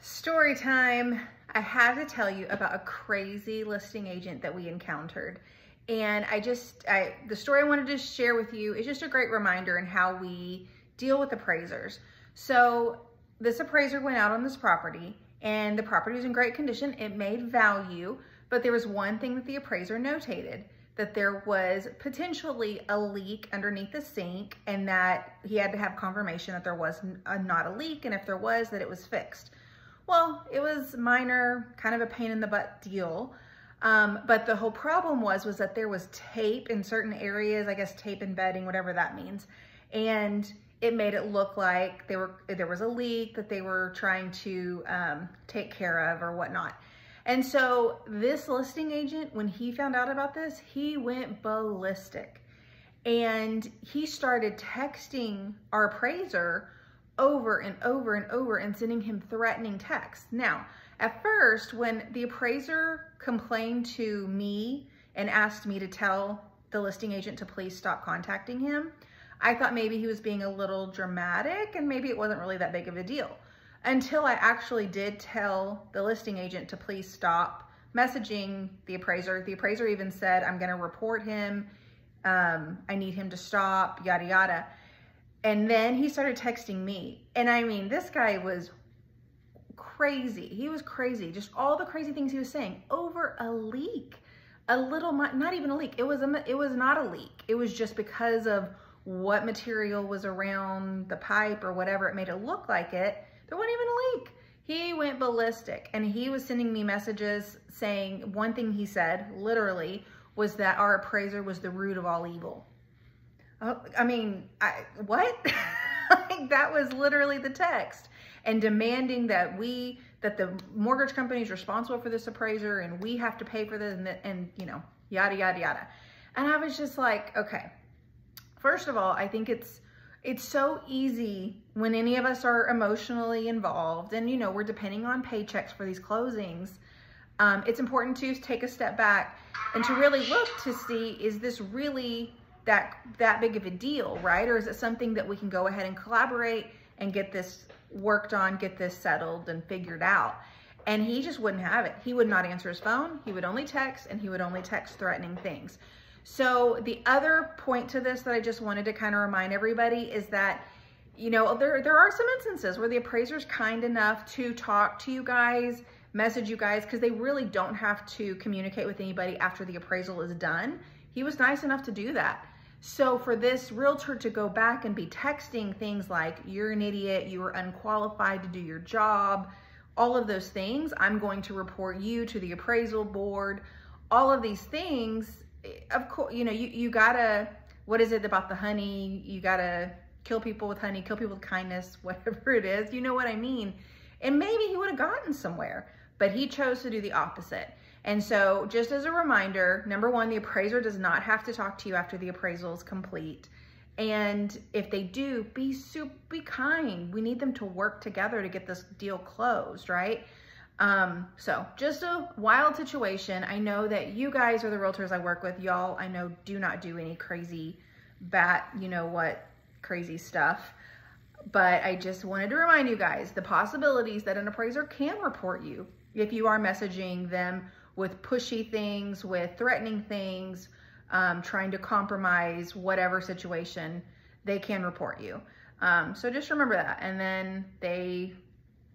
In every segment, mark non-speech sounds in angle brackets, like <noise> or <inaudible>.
Story time. I have to tell you about a crazy listing agent that we encountered. And I just, I the story I wanted to share with you is just a great reminder in how we deal with appraisers. So this appraiser went out on this property and the property was in great condition. It made value, but there was one thing that the appraiser notated that there was potentially a leak underneath the sink and that he had to have confirmation that there was not a leak and if there was that it was fixed. Well, it was minor, kind of a pain in the butt deal. Um, but the whole problem was, was that there was tape in certain areas, I guess tape embedding, whatever that means. And it made it look like they were there was a leak that they were trying to um, take care of or whatnot. And so this listing agent, when he found out about this, he went ballistic. And he started texting our appraiser over and over and over and sending him threatening texts. Now, at first, when the appraiser complained to me and asked me to tell the listing agent to please stop contacting him, I thought maybe he was being a little dramatic and maybe it wasn't really that big of a deal until I actually did tell the listing agent to please stop messaging the appraiser. The appraiser even said, I'm gonna report him. Um, I need him to stop, yada, yada. And then he started texting me. And I mean, this guy was crazy. He was crazy. Just all the crazy things he was saying over a leak. A little, not even a leak. It was a, it was not a leak. It was just because of what material was around the pipe or whatever. It made it look like it there wasn't even a leak. He went ballistic and he was sending me messages saying one thing he said, literally, was that our appraiser was the root of all evil. Oh, I mean, I, what? <laughs> like that was literally the text and demanding that we, that the mortgage company is responsible for this appraiser and we have to pay for this and, and you know, yada, yada, yada. And I was just like, okay, first of all, I think it's, it's so easy when any of us are emotionally involved and, you know, we're depending on paychecks for these closings. Um, it's important to take a step back and to really look to see, is this really that, that big of a deal, right? Or is it something that we can go ahead and collaborate and get this worked on, get this settled and figured out? And he just wouldn't have it. He would not answer his phone. He would only text and he would only text threatening things. So the other point to this that I just wanted to kind of remind everybody is that, you know, there, there are some instances where the appraiser's kind enough to talk to you guys, message you guys, because they really don't have to communicate with anybody after the appraisal is done. He was nice enough to do that. So for this realtor to go back and be texting things like, you're an idiot, you are unqualified to do your job, all of those things, I'm going to report you to the appraisal board, all of these things eh, of course, you know, you, you gotta, what is it about the honey? You gotta kill people with honey, kill people with kindness, <laughs> whatever it is. You know what I mean? And maybe he would have gotten somewhere, but he chose to do the opposite. And so just as a reminder, number one, the appraiser does not have to talk to you after the appraisal is complete. And if they do, be super, be kind. We need them to work together to get this deal closed, right? Um, so just a wild situation. I know that you guys are the realtors I work with. Y'all, I know, do not do any crazy bat, you know what, crazy stuff. But I just wanted to remind you guys the possibilities that an appraiser can report you if you are messaging them with pushy things, with threatening things, um, trying to compromise whatever situation, they can report you. Um, so just remember that. And then they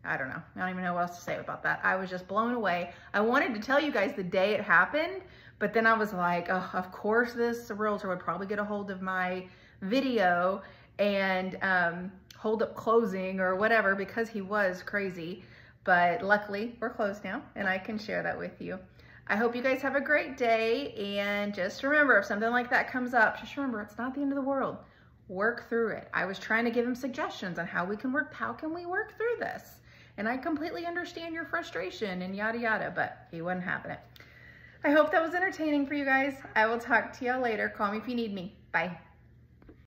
I don't know. I don't even know what else to say about that. I was just blown away. I wanted to tell you guys the day it happened, but then I was like, oh, of course this realtor would probably get a hold of my video and um, hold up closing or whatever because he was crazy. But luckily we're closed now and I can share that with you. I hope you guys have a great day and just remember if something like that comes up, just remember it's not the end of the world. Work through it. I was trying to give him suggestions on how we can work, how can we work through this? And I completely understand your frustration and yada yada, but he wasn't having it. I hope that was entertaining for you guys. I will talk to y'all later. Call me if you need me. Bye.